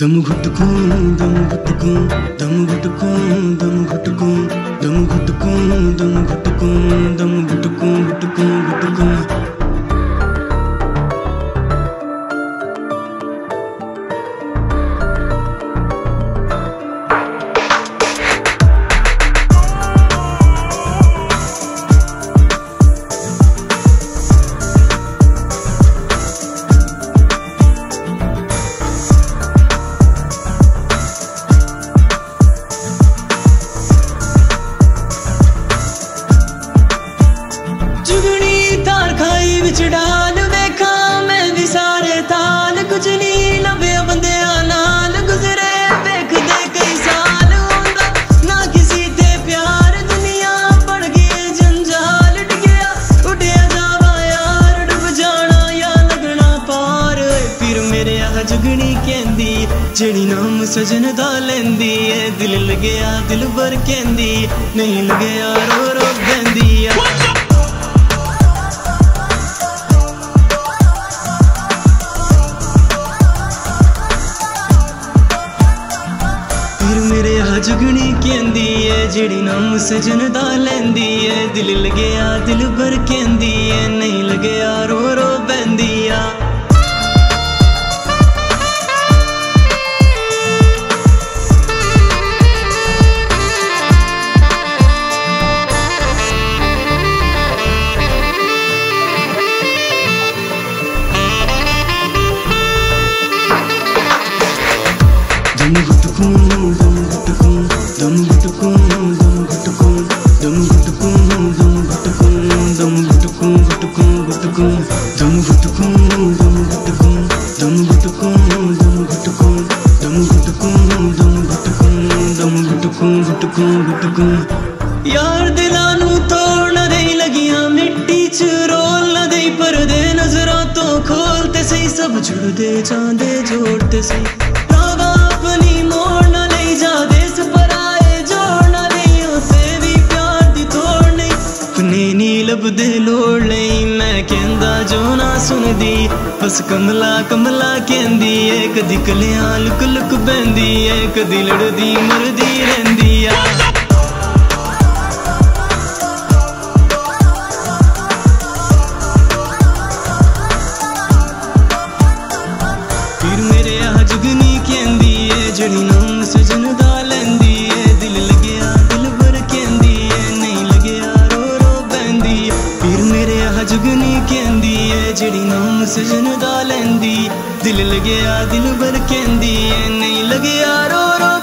दम घुटकू दम घुटकू दम घुटकू दम घुटकू दम घुटकू दम घुटकू दम घुटकू घुटकू घुटकू ਜਿਹੜੀ ਨਾਮ ਸਜਣ ਦਾ ਲੈਂਦੀ ਏ, ਦਿਲ ਲਗਿਆ, ਦਿਲ ਵਰ ਕਹਿੰਦੀ ਨਹੀਂ ਲਗਿਆ, ਰੋ ਰੋ ਕਹਿੰਦੀ ਆ ਫਿਰ ਮੇਰੇ ਆ ਜੁਗਣੀ ਕਹਿੰਦੀ ਏ, ਜਿਹੜੀ ਨਾਮ ਸਜਣ ਦਾ ਲੈਂਦੀ ਏ, ਦਿਲ ਲਗਿਆ, ਦਿਲ ਵਰ ਕਹਿੰਦੀ ਏ, ਨਹੀਂ ਲਗਿਆ, ਰੋ ਰੋ ਬੈੰਦੀ గుట్టుకుం దమ్ గుట్టుకుం దమ్ గుట్టుకుం దమ్ గుట్టుకుం దమ్ గుట్టుకుం దమ్ గుట్టుకుం దమ్ గుట్టుకుం గుట్టుకుం గుట్టుకుం దమ్ గుట్టుకుం దమ్ గుట్టుకుం దమ్ గుట్టుకుం దమ్ గుట్టుకుం దమ్ గుట్టుకుం దమ్ గుట్టుకుం దమ్ గుట్టుకుం గుట్టుకుం గుట్టుకుం ਯਾਰ ਦਿਲਾਂ ਨੂੰ ਤੋੜਨ ਦੇ ਲਗੀਆਂ ਮਿੱਟੀ ਚ ਰੋਲ ਨਾ ਦੇ ਪਰਦੇ ਨਜ਼ਰਾਂ ਤੋਂ ਖੋਲਤੇ ਸਹੀ ਸਭ ਜੁੜਦੇ ਜਾਂਦੇ ਜੋੜਦੇ ਸਹੀ ਤਾਵਾ ਆਪਣੀ ਸੁਣਦੀ। ਬਸ ਕਮਲਾ ਕਮਲਾ ਕਹਿੰਦੀ ਏ, ਕਦੀ ਕਲਿਆਂ ਲੁਕ ਲੁਕ ਪੈਂਦੀ ਏ, ਕਦੀ ਲੜਦੀ ਮਰਦੀ ਰਹਿੰਦੀ ਆ। ਏ ਨਾਮ ਸਜਣ ਦਾ ਲੈਂਦੀ। ਦਿਲ ਲਗਿਆ, ਦਿਲ ਭਰ ਕਹਿੰਦੀ ਏ ਨਹੀਂ ਲਗਿਆ ਰੋ ਰੋ